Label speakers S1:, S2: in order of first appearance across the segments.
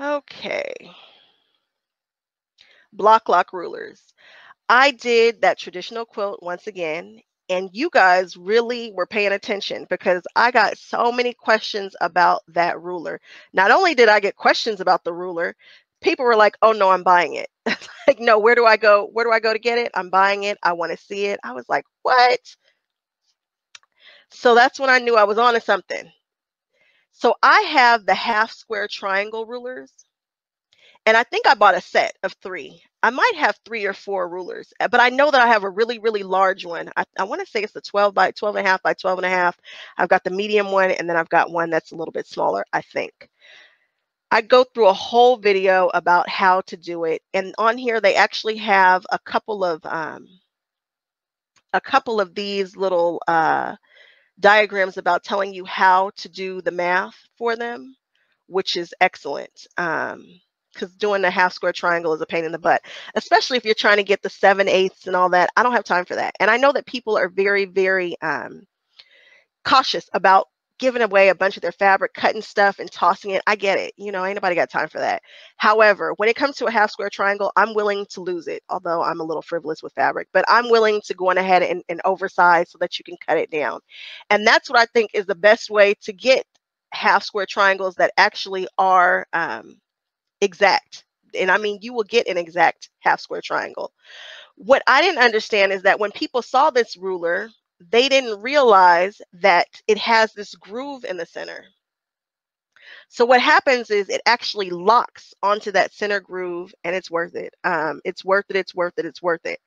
S1: Okay. Bloc Loc rulers. I did that traditional quilt once again, and you guys really were paying attention because I got so many questions about that ruler. Not only did I get questions about the ruler, people were like, "Oh no, I'm buying it." like, "No, where do I go? Where do I go to get it? I'm buying it. I want to see it." I was like, "What?" So that's when I knew I was on to something. So I have the half square triangle rulers. And I think I bought a set of three. I might have three or four rulers, uh, but I know that I have a really, really large one. I, I want to say it's the 12 by 12 and a half by 12 and a half. I've got the medium one, and then I've got one that's a little bit smaller, I think. I go through a whole video about how to do it. And on here, they actually have a couple of um, a couple of these little uh, diagrams about telling you how to do the math for them, which is excellent. Um, because doing a half square triangle is a pain in the butt, especially if you're trying to get the seven eighths and all that. I don't have time for that. And I know that people are very, very um, cautious about giving away a bunch of their fabric, cutting stuff and tossing it. I get it. You know, ain't nobody got time for that. However, when it comes to a half square triangle, I'm willing to lose it, although I'm a little frivolous with fabric, but I'm willing to go on ahead and, and oversize so that you can cut it down. And that's what I think is the best way to get half square triangles that actually are um, exact. And I mean, you will get an exact half square triangle. What I didn't understand is that when people saw this ruler, they didn't realize that it has this groove in the center. So what happens is it actually locks onto that center groove and it's worth it. Um, it's worth it. It's worth it. It's worth it.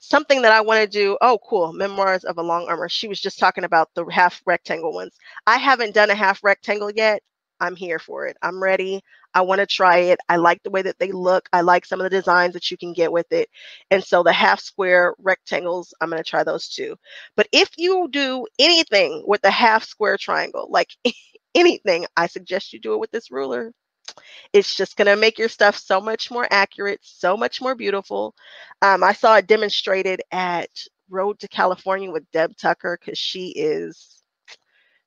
S1: Something that I want to do. Oh, cool. Memoirs of a long armor. She was just talking about the half rectangle ones. I haven't done a half rectangle yet. I'm here for it. I'm ready. I want to try it. I like the way that they look. I like some of the designs that you can get with it. And so the half square rectangles, I'm going to try those too. But if you do anything with the half square triangle, like anything, I suggest you do it with this ruler. It's just going to make your stuff so much more accurate, so much more beautiful. Um, I saw it demonstrated at Road to California with Deb Tucker because she is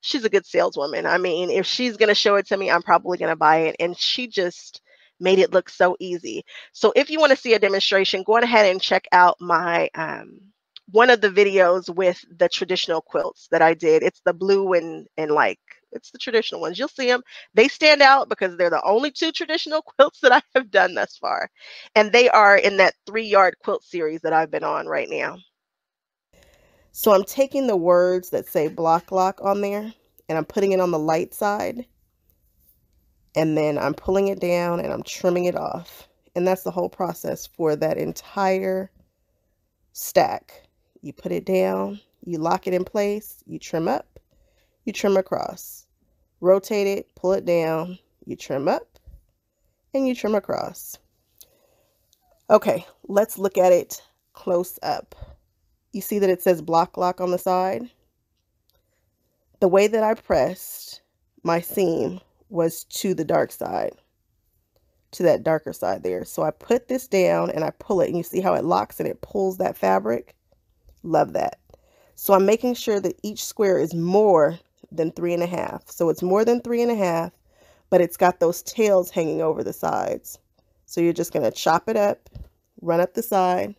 S1: she's a good saleswoman. I mean, if she's going to show it to me, I'm probably going to buy it. And she just made it look so easy. So if you want to see a demonstration, go ahead and check out my um, one of the videos with the traditional quilts that I did. It's the blue and and like it's the traditional ones. You'll see them. They stand out because they're the only two traditional quilts that I have done thus far. And they are in that three yard quilt series that I've been on right now. So I'm taking the words that say Bloc Loc on there and I'm putting it on the light side. And then I'm pulling it down and I'm trimming it off. And that's the whole process for that entire stack. You put it down, you lock it in place, you trim up, you trim across. Rotate it, pull it down, you trim up, and you trim across. Okay, let's look at it close up you see that it says Bloc Loc on the side. The way that I pressed my seam was to the dark side, to that darker side there. So I put this down and I pull it and you see how it locks and it pulls that fabric. Love that. So I'm making sure that each square is more than three and a half. So it's more than three and a half, but it's got those tails hanging over the sides. So you're just going to chop it up, run up the side,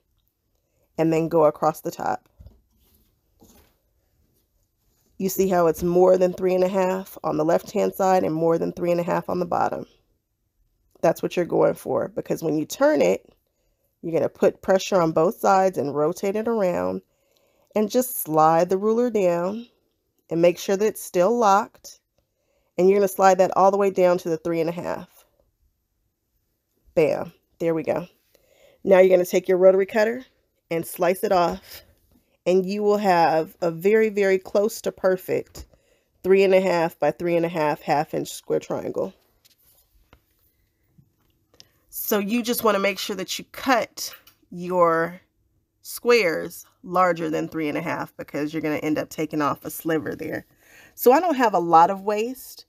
S1: and then go across the top. You see how it's more than three and a half on the left hand side and more than three and a half on the bottom. That's what you're going for because when you turn it, you're going to put pressure on both sides and rotate it around and just slide the ruler down and make sure that it's still locked. And you're going to slide that all the way down to the three and a half. Bam. There we go. Now you're going to take your rotary cutter and slice it off and you will have a very, very close to perfect three and a half by three and a half half inch square triangle. So you just want to make sure that you cut your squares larger than three and a half because you're going to end up taking off a sliver there. So I don't have a lot of waste.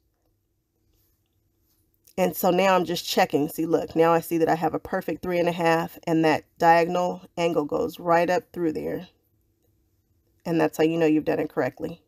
S1: And so now I'm just checking. See, look, now I see that I have a perfect three and a half and that diagonal angle goes right up through there. And that's how you know you've done it correctly.